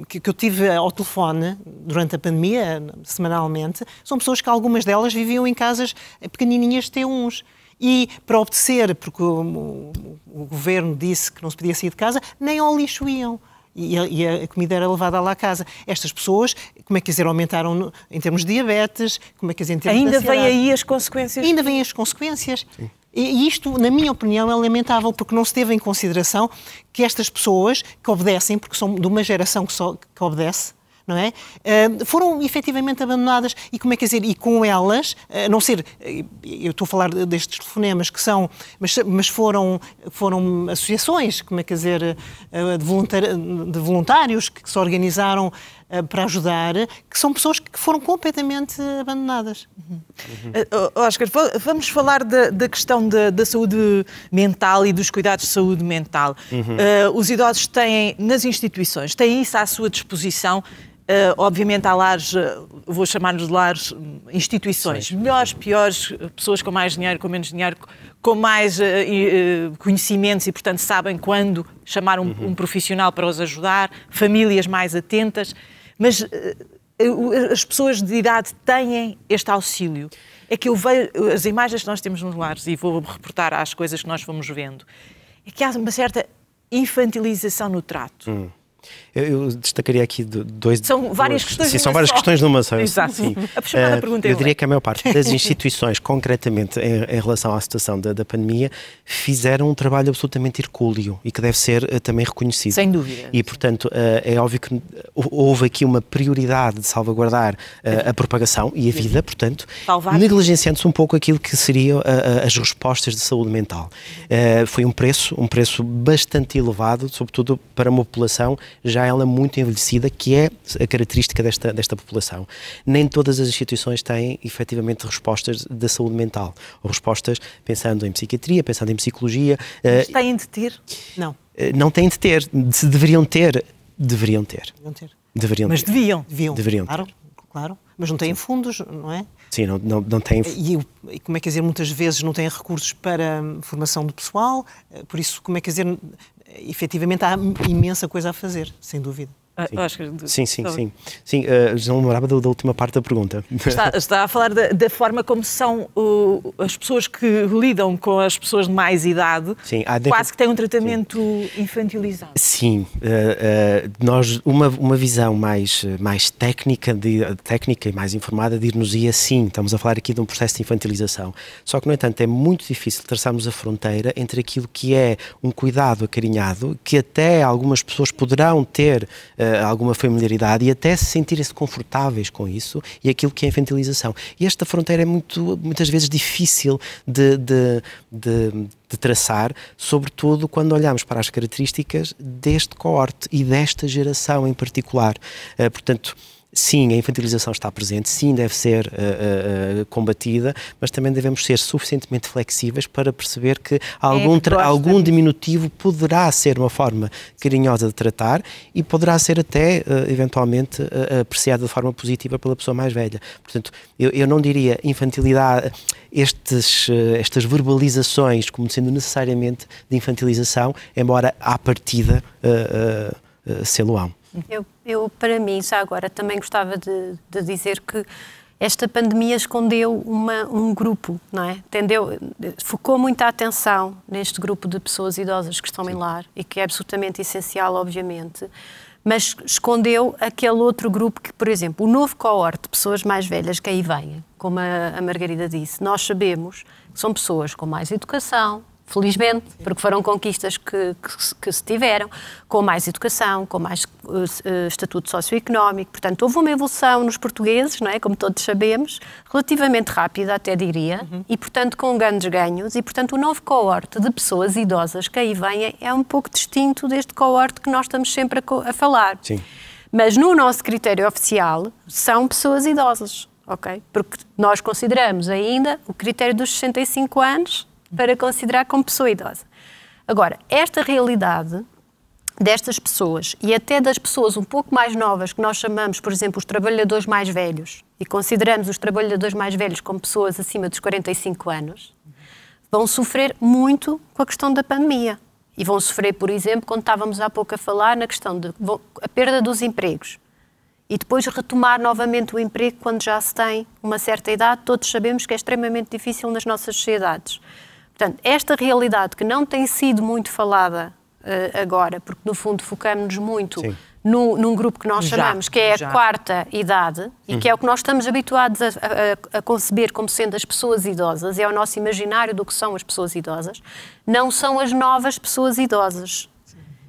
que, que eu tive ao telefone durante a pandemia, semanalmente, são pessoas que algumas delas viviam em casas pequenininhas T1s. E para obedecer, porque o, o- o governo disse que não se podia sair de casa, nem ao lixo iam. E a, e a comida era levada lá à casa. Estas pessoas, como é que dizer, aumentaram no- em termos de diabetes, como é que dizer, em termos de Ainda vem ansiedade. aí as consequências. Ainda vêm as consequências. E e isto, na minha opinião, é lamentável, porque não se teve em consideração que estas pessoas que obedecem, porque são de uma geração que, só, que obedece, não é? Eh, foram efetivamente abandonadas e como é que dizer, e com elas, a não ser, eh, eu estou a falar destes telefonemas que são, mas, mas foram, foram associações, como é que dizer, eh, de, voluntários que se organizaram eh, para ajudar, que são pessoas que foram completamente abandonadas. Uh, Oscar, va- vamos falar da, da questão da, da saúde mental e dos cuidados de saúde mental. Uh, os idosos têm, nas instituições, têm isso à sua disposição. Uh, obviamente há lares, vou chamar-nos de lares, hum, instituições, melhores, piores, pessoas com mais dinheiro, com menos dinheiro, com mais uh, uh, conhecimentos e, portanto, sabem quando chamar um, um profissional para os ajudar, famílias mais atentas. Mas uh, as pessoas de idade têm este auxílio. É que eu vejo as imagens que nós temos nos lares e vou reportar às coisas que nós fomos vendo. É que há uma certa infantilização no trato. Eu, eu destacaria aqui do- dois. São várias duas- questões Sim, são várias só. questões numa só. Exato. Sim. A chamada Eh, pergunta é Eu diria que a maior parte das instituições, concretamente em, em relação à situação da, da pandemia, fizeram um trabalho absolutamente hercúleo e que deve ser eh, também reconhecido. Sem dúvida. E, portanto, eh, é óbvio que hou- houve aqui uma prioridade de salvaguardar eh, a propagação e a vida, portanto, negligenciando-se um pouco aquilo que seriam as respostas de saúde mental. Foi um preço, um preço bastante elevado, sobretudo para uma população já ela muito envelhecida, que é a característica desta, desta população. Nem todas as instituições têm efetivamente respostas da saúde mental, ou respostas pensando em psiquiatria, pensando em psicologia. Mas têm de ter? Não. Não têm de ter, se deveriam ter, deveriam ter. Deveriam ter. Deveriam Mas ter. deviam. Deviam. Deveriam Claro, claro. Mas não têm fundos, não é? Sim, não, não, não têm. E, e como é que dizer, muitas vezes não têm recursos para hum, formação do pessoal, eh, por isso, como é que dizer, efetivamente há imensa coisa a fazer, sem dúvida. Ah, Oscar, do- Sim, sim, sobre- sim. Sim, uh, já não lembrava da, da última parte da pergunta. Está, está a falar da, da forma como são uh, as pessoas que lidam com as pessoas de mais idade, Sim, quase que têm um tratamento infantilizado. Sim, uh, uh, nós uma, uma visão mais, mais técnica, de, técnica e mais informada dir-nos-ia sim, estamos a falar aqui de um processo de infantilização. Só que, no entanto, é muito difícil traçarmos a fronteira entre aquilo que é um cuidado acarinhado, que até algumas pessoas poderão ter uh, alguma familiaridade e até se sentirem-se confortáveis com isso, e aquilo que é infantilização. E esta fronteira é muito, muitas vezes difícil de, de, de de traçar, sobretudo quando olhamos para as características deste coorte e desta geração em particular. Uh, portanto, sim, a infantilização está presente, sim, deve ser uh, uh, combatida, mas também devemos ser suficientemente flexíveis para perceber que algum, que algum diminutivo poderá ser uma forma carinhosa de tratar e poderá ser até, uh, eventualmente, apreciada de forma positiva pela pessoa mais velha. Portanto, eu, eu não diria infantilidade, estes, estas verbalizações como sendo necessariamente de infantilização, embora à partida sê-lo-ão. Eu, eu, para mim, já agora, também gostava de, de dizer que esta pandemia escondeu uma, um grupo, não é? Entendeu? Focou muita atenção neste grupo de pessoas idosas que estão Sim. em lar e que é absolutamente essencial, obviamente, mas escondeu aquele outro grupo que, por exemplo, o novo coorte de pessoas mais velhas que aí vêm, como a, a Margarida disse, nós sabemos que são pessoas com mais educação, felizmente, porque foram conquistas que, que, que, se tiveram, com mais educação, com mais uh, estatuto socioeconómico. Portanto, houve uma evolução nos portugueses, não é? como todos sabemos, relativamente rápida, até diria, uhum. e, portanto, com grandes ganhos. E, portanto, o novo coorte de pessoas idosas que aí vêm é um pouco distinto deste coorte que nós estamos sempre a, a falar. Sim. Mas, no nosso critério oficial, são pessoas idosas, ok? Porque nós consideramos ainda o critério dos 65 anos para considerar como pessoa idosa. Agora, esta realidade destas pessoas e até das pessoas um pouco mais novas, que nós chamamos, por exemplo, os trabalhadores mais velhos, e consideramos os trabalhadores mais velhos como pessoas acima dos 45 anos, vão sofrer muito com a questão da pandemia. E vão sofrer, por exemplo, quando estávamos há pouco a falar na questão de a perda dos empregos. E depois retomar novamente o emprego quando já se tem uma certa idade, todos sabemos que é extremamente difícil nas nossas sociedades. Portanto, esta realidade que não tem sido muito falada uh, agora, porque no fundo focamos-nos muito no, num grupo que nós Já, chamamos, que é a já. quarta idade, e que é o que nós estamos habituados a, a- a conceber como sendo as pessoas idosas, é o nosso imaginário do que são as pessoas idosas, não são as novas pessoas idosas.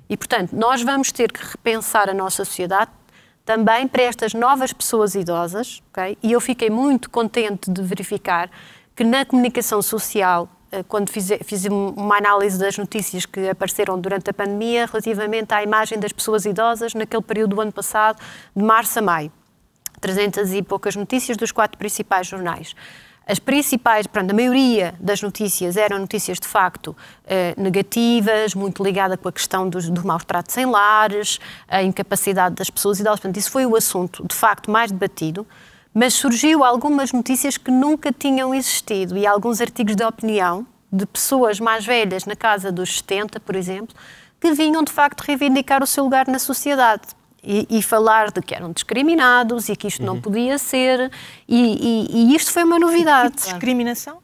E, portanto, nós vamos ter que repensar a nossa sociedade também para estas novas pessoas idosas, ok? E eu fiquei muito contente de verificar que na comunicação social, quando fiz, fiz uma análise das notícias que apareceram durante a pandemia relativamente à imagem das pessoas idosas naquele período do ano passado, de março a maio. 300 e poucas notícias dos quatro principais jornais. As principais, pronto, a maioria das notícias eram notícias de facto eh, negativas, muito ligada com a questão dos, dos maus tratos em lares, a incapacidade das pessoas idosas. Portanto, isso foi o assunto de facto mais debatido, mas surgiu algumas notícias que nunca tinham existido e alguns artigos de opinião de pessoas mais velhas na casa dos 70, por exemplo, que vinham de facto reivindicar o seu lugar na sociedade e, e falar de que eram discriminados e que isto não podia ser, e, e- e isto foi uma novidade. Discriminação?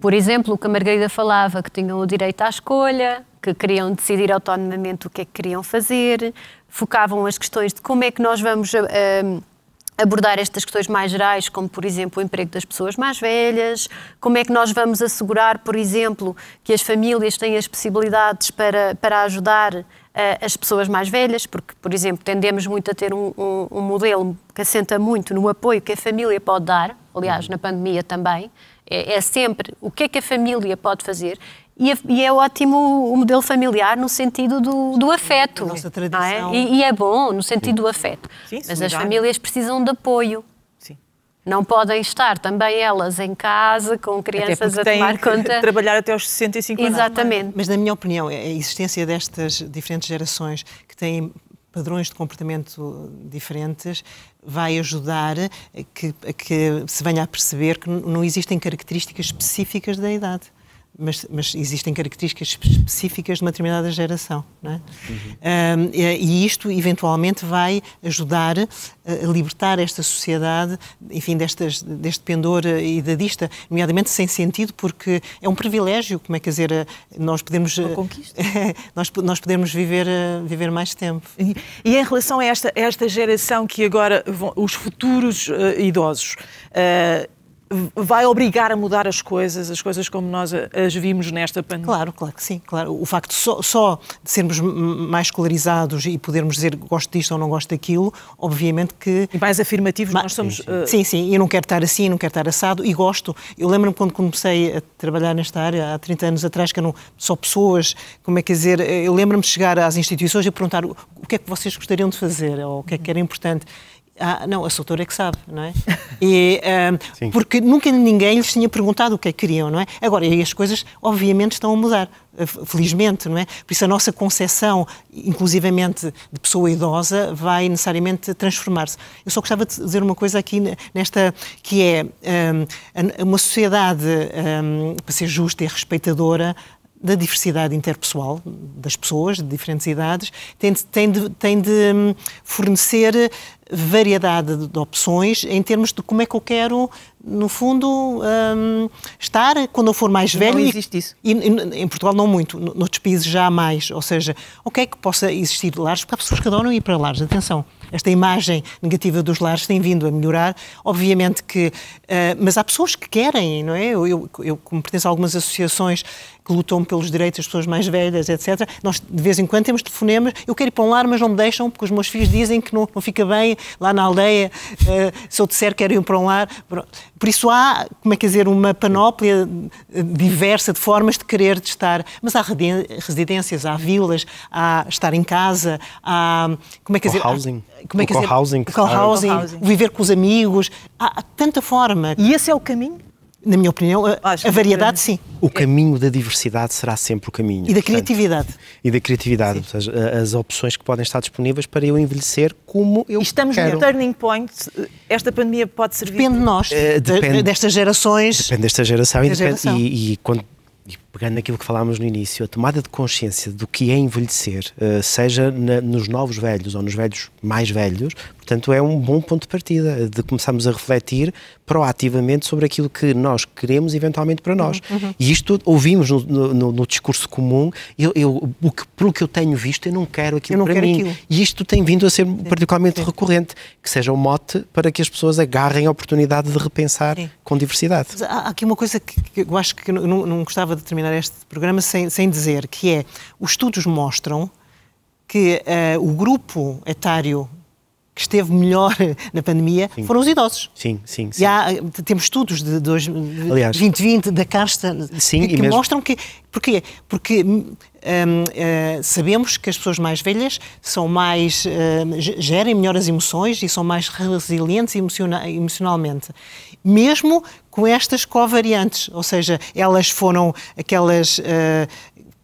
Por exemplo, o que a Margarida falava, que tinham o direito à escolha, que queriam decidir autonomamente o que é que queriam fazer, focavam as questões de como é que nós vamos ah, abordar estas questões mais gerais, como, por exemplo, o emprego das pessoas mais velhas, como é que nós vamos assegurar, por exemplo, que as famílias têm as possibilidades para, para ajudar ah, as pessoas mais velhas, porque, por exemplo, tendemos muito a ter um, um- um modelo que assenta muito no apoio que a família pode dar, aliás, na pandemia também, é, é sempre o que é que a família pode fazer e, e, é ótimo o modelo familiar no sentido do, do afeto. A nossa tradição. É? E, e, é bom no sentido do afeto. Sim, Mas as famílias precisam de apoio. Sim. Não podem estar também elas em casa com crianças a tomar conta. trabalhar até aos 65 anos. Exatamente. Mas, na minha opinião, a existência destas diferentes gerações que têm padrões de comportamento diferentes vai ajudar a que, a que se venha a perceber que não existem características específicas da idade mas, mas, existem características específicas de uma determinada geração. É? Uhum. Um, e isto, eventualmente, vai ajudar a libertar esta sociedade, enfim, destas, deste pendor idadista, nomeadamente sem sentido, porque é um privilégio, como é que dizer, nós podemos... Uma conquista. nós, nós podemos viver, viver mais tempo. E, e em relação a esta, esta geração que agora, vão, os futuros uh, idosos, uh, vai obrigar a mudar as coisas, as coisas como nós as vimos nesta pandemia? Claro, claro que sim. Claro. O facto só, só de sermos mais escolarizados e podermos dizer gosto disto ou não gosto daquilo, obviamente que... E mais afirmativos, nós somos... Sim, sim. Uh... sim, sim, eu não quero estar assim, não quero estar assado e gosto. Eu lembro-me quando comecei a trabalhar nesta área, há 30 anos atrás, que eram só pessoas, como é que dizer, eu lembro-me de chegar às instituições e perguntar o que é que vocês gostariam de fazer ou o que é que era importante. Ah, não, a Soutora é que sabe, não é? E, um, porque nunca ninguém lhes tinha perguntado o que é que queriam, não é? Agora, e as coisas, obviamente, estão a mudar, eh, felizmente, não é? Por isso a nossa concepção, inclusivamente de pessoa idosa, vai necessariamente transformar-se. Eu só gostava de dizer uma coisa aqui nesta, que é um, uma sociedade, um, para ser justa e respeitadora, da diversidade interpessoal das pessoas de diferentes idades, tem de, tem de, tem de hum, fornecer variedade de opções em termos de como é que eu quero, no fundo, um, estar quando eu for mais velho. Não existe isso. E, em Portugal não muito, noutros países já há mais. Ou seja, o que é que possa existir lares, porque há pessoas que adoram ir para lares, atenção. Esta imagem negativa dos lares tem vindo a melhorar. Obviamente que. Uh, mas há pessoas que querem, não é? Eu, eu, eu como pertenço a algumas associações que lutam pelos direitos das pessoas mais velhas, etc. Nós, de vez em quando, temos telefonemas. Eu quero ir para um lar, mas não me deixam, porque os meus filhos dizem que não, não fica bem lá na aldeia. Uh, se eu disser que quero ir para um lar. Por isso há, como é que dizer, uma panóplia diversa de formas de querer estar. Mas há residências, há vilas, há estar em casa, há. Como é que dizer? Housing. Como é que dizer? Co-housing. Co-housing, viver com os amigos. Há, há tanta forma. E esse é o caminho? Na minha opinião, a, a variedade, sim. O caminho da diversidade será sempre o caminho. E da criatividade. e da criatividade. Ou seja, as opções que podem estar disponíveis para eu envelhecer como eu Estamos quero. no turning point. Esta pandemia pode servir... Depende de nós, uh, depende, destas gerações. Depende desta geração. E, depende, e, e quando e pegando naquilo que falámos no início, a tomada de consciência do que é envelhecer, uh, seja na, nos novos velhos ou nos velhos mais velhos, portanto é um bom ponto de partida de começarmos a refletir proativamente sobre aquilo que nós queremos eventualmente para nós. Uhum. uhum. E isto ouvimos no, no, no discurso comum, eu, eu, o que, pelo que eu tenho visto, eu não quero aquilo não para quero mim. Aquilo. E isto tem vindo a ser Sim. particularmente Sim. recorrente, que seja um mote para que as pessoas agarrem a oportunidade de repensar Sim. com diversidade. Há aqui uma coisa que, que eu acho que não, não gostava de terminar este programa sem, sem dizer, que é, os estudos mostram que uh, o grupo etário que esteve melhor na pandemia sim. foram os idosos. Sim, sim. sim. E há, temos estudos de, de, de Aliás, 2020 da Casta sim, que, que mostram que. Porquê? Porque hum, uh, sabemos que as pessoas mais velhas são mais. Uh, gerem melhor as emoções e são mais resilientes emociona emocionalmente. Mesmo com estas covariantes, ou seja, elas foram aquelas uh,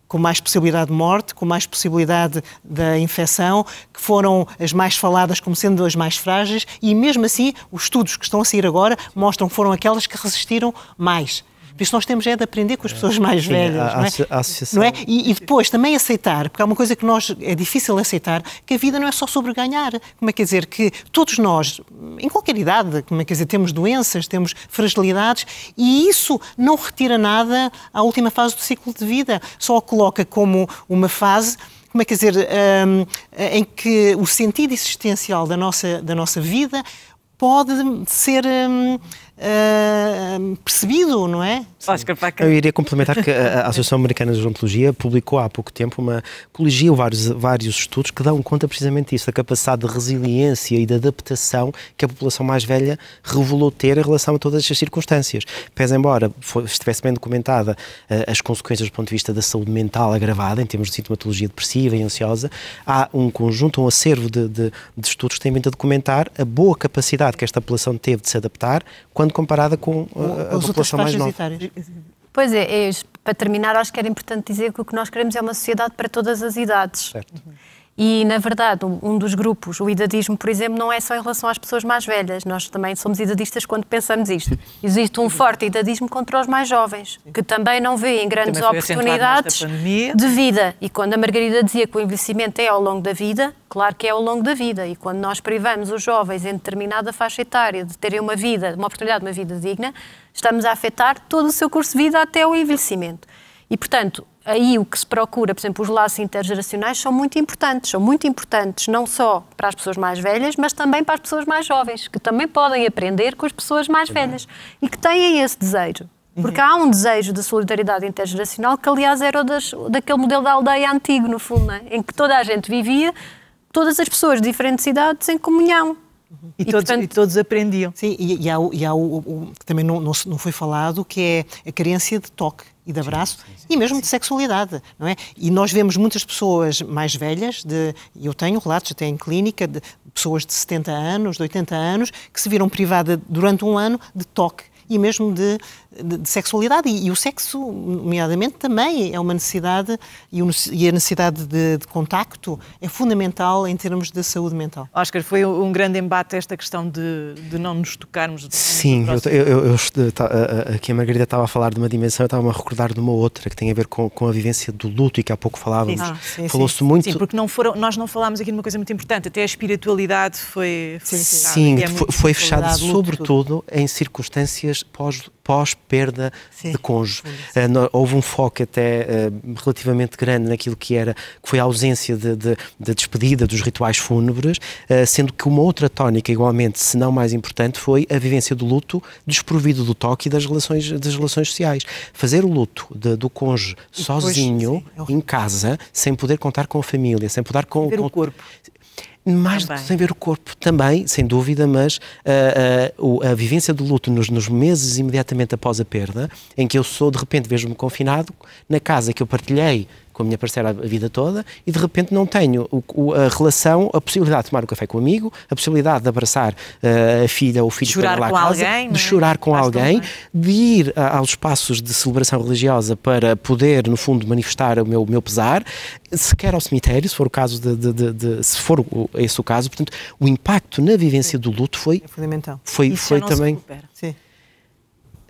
com mais possibilidade de morte, com mais possibilidade da infecção, que foram as mais faladas como sendo as mais frágeis, e mesmo assim, os estudos que estão a sair agora mostram que foram aquelas que resistiram mais. Por isso nós temos é de aprender com as pessoas mais Sim, velhas, a, não é? A associação... não é? E, e, depois também aceitar, porque há uma coisa que nós é difícil aceitar, que a vida não é só sobre ganhar. Como é que dizer que todos nós, em qualquer idade, como é que dizer, temos doenças, temos fragilidades, e isso não retira nada à última fase do ciclo de vida, só a coloca como uma fase como é que dizer, um, em que o sentido existencial da nossa, da nossa vida pode ser um, uh, percebido, não é? Oscar Eu iria complementar que a, a Associação Americana de Gerontologia publicou há pouco tempo uma coligiu vários, vários estudos que dão conta precisamente disso, da capacidade de resiliência e de adaptação que a população mais velha revelou ter em relação a todas estas circunstâncias. Pese embora foi, estivesse bem documentada uh, as consequências do ponto de vista da saúde mental agravada, em termos de sintomatologia depressiva e ansiosa, há um conjunto, um acervo de, de, de estudos que têm vindo a documentar a boa capacidade que esta população teve de se adaptar quando comparada com uh, a, a população mais nova. Pois é, é, para terminar, acho que era importante dizer que o que nós queremos é uma sociedade para todas as idades. Certo. E, na verdade, um dos grupos, o idadismo, por exemplo, não é só em relação às pessoas mais velhas. Nós também somos idadistas quando pensamos isto. Existe um forte idadismo contra os mais jovens, que também não vêem grandes oportunidades de vida. E quando a Margarida dizia que o envelhecimento é ao longo da vida, claro que é ao longo da vida. E quando nós privamos os jovens em determinada faixa etária de terem uma vida, uma oportunidade de uma vida digna, estamos a afetar todo o seu curso de vida até o envelhecimento. E, portanto, aí o que se procura, por exemplo, os laços intergeracionais são muito importantes. São muito importantes não só para as pessoas mais velhas, mas também para as pessoas mais jovens, que também podem aprender com as pessoas mais velhas e que têm esse desejo. Porque há um desejo de solidariedade intergeracional que, aliás, era o das, daquele modelo da aldeia antigo, no fundo, é? em que toda a gente vivia, todas as pessoas de diferentes idades, em comunhão. E, e, todos, portanto... e, todos, aprendiam. Sim, e, e há, e há o, o, que também não, não, não foi falado, que é a carência de toque e de abraço sim, sim, sim, e mesmo de sexualidade, não é? E nós vemos muitas pessoas mais velhas, de, eu tenho relatos até em clínica, de pessoas de 70 anos, de 80 anos, que se viram privadas durante um ano de toque e mesmo de, de, de sexualidade. E, e, o sexo, nomeadamente, também é uma necessidade e, e a necessidade de, de, contacto é fundamental em termos de saúde mental. Oscar, foi um grande embate esta questão de, de não nos tocarmos. Sim, eu, eu, eu, aqui a Margarida estava a falar de uma dimensão, eu estava a recordar de uma outra que tem a ver com, com a vivência do luto e que há pouco falávamos. Ah, Falou-se muito. Sim, porque não foram, nós não falámos aqui de uma coisa muito importante, até a espiritualidade foi. Sim, sim. sim é foi, foi fechada sobretudo em circunstâncias pós pós-perda de cônjuge. Uh, houve um foco até uh, relativamente grande naquilo que era que foi a ausência de, de, de despedida dos rituais fúnebres, uh, sendo que uma outra tónica, igualmente, se não mais importante, foi a vivência do luto desprovido do toque e das relações, das relações sociais. Fazer o luto de, do cônjuge sozinho, sim, em casa, sem poder contar com a família, sem poder com, com o corpo mais também. do que ver o corpo também, sem dúvida, mas uh, uh, a vivência do luto nos, nos, meses imediatamente após a perda, em que eu sou, de repente, vejo-me confinado na casa que eu partilhei com a minha parceira a vida toda e de repente não tenho o, a relação, a possibilidade de tomar um café com um amigo, a possibilidade de abraçar uh, a filha ou o filho chorar para lá com casa, alguém, de é? chorar com Faz alguém, de ir a, aos espaços de celebração religiosa para poder, no fundo, manifestar o meu, o meu pesar, se quer ao cemitério, se for o caso de, de, de, de se for o, esse o caso, portanto, o impacto na vivência do luto foi é fundamental. Foi, Isso foi também. Sim.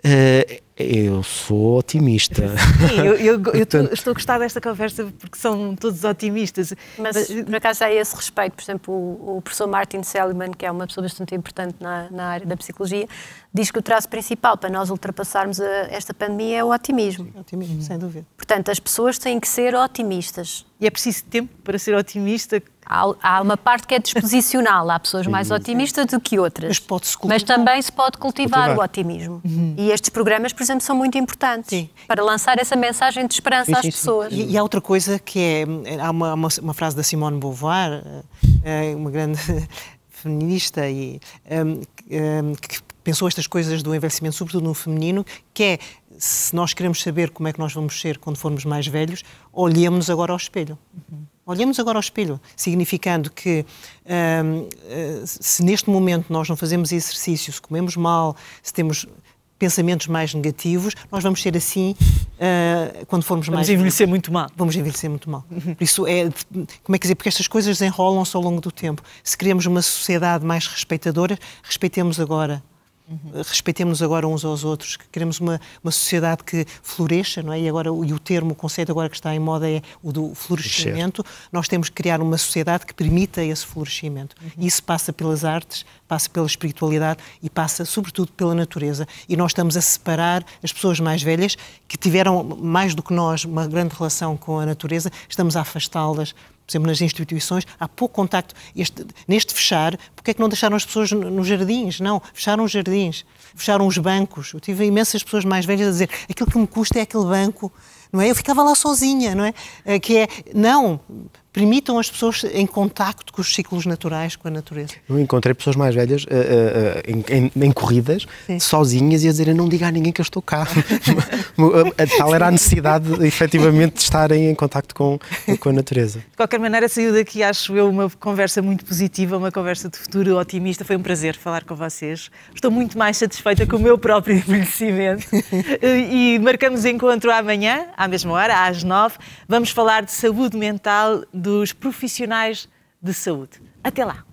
Uh, eu sou otimista. Sim, eu, eu, eu tô, estou a gostar desta conversa porque são todos otimistas. Mas, por acaso, a esse respeito, por exemplo, o, o, professor Martin Seligman, que é uma pessoa bastante importante na, na área da psicologia, diz que o traço principal para nós ultrapassarmos a, esta pandemia é o otimismo. Sim, otimismo, sem dúvida. Portanto, as pessoas têm que ser otimistas. E é preciso tempo para ser otimista? Há, há uma parte que é disposicional. Há pessoas mais otimistas do que outras. Mas, pode-se Mas também se pode cultivar, cultivar. o otimismo. Uhum. E estes programas, por exemplo, são muito importantes sim. para lançar essa mensagem de esperança sim, às sim, pessoas. E, e, há outra coisa que é. Há uma, uma, uma frase da Simone Beauvoir, eh, uma grande feminista e, um, um, que pensou estas coisas do envelhecimento, sobretudo no feminino, que é se nós queremos saber como é que nós vamos ser quando formos mais velhos, olhemos agora ao espelho. Uhum. Olhemos agora ao espelho, significando que um, eh, se neste momento nós não fazemos exercício, se comemos mal, se temos pensamentos mais negativos, nós vamos ser assim uh, quando formos vamos mais... Vamos envelhecer muito mal. Vamos envelhecer muito mal. Por isso é... Como é que dizer? Porque estas coisas enrolam-se ao longo do tempo. Se queremos uma sociedade mais respeitadora, respeitemos agora Uhum. Respeitemos agora uns aos outros, que queremos uma, uma sociedade que floresça, não é? E agora e o termo, o conceito agora que está em moda é o do florescimento. Nós temos que criar uma sociedade que permita esse florescimento. Uhum. Isso passa pelas artes, passa pela espiritualidade e passa sobretudo pela natureza. E nós estamos a separar as pessoas mais velhas que tiveram mais do que nós uma grande relação com a natureza, estamos a afastá-las por exemplo, nas instituições, há pouco contacto. Este, neste fechar, porque é que não deixaram as pessoas nos jardins? Não, fecharam os jardins, fecharam os bancos. Eu tive imensas pessoas mais velhas a dizer aquilo que me custa é aquele banco, não é? Eu ficava lá sozinha, não é? Eh, que é, não, permitam as pessoas em contacto com os ciclos naturais, com a natureza. Eu encontrei pessoas mais velhas uh, uh, em, em, em, corridas, Sim. sozinhas, e a dizerem não diga a ninguém que eu estou cá. Tal era a necessidade, efetivamente, de estarem em contacto com, com a natureza. De qualquer maneira, saiu daqui, acho eu, uma conversa muito positiva, uma conversa de futuro otimista. Foi um prazer falar com vocês. Estou muito mais satisfeita com o meu próprio envelhecimento. e marcamos encontro amanhã, à mesma hora, às nove. Vamos falar de saúde mental, dos profissionais de saúde. Até lá!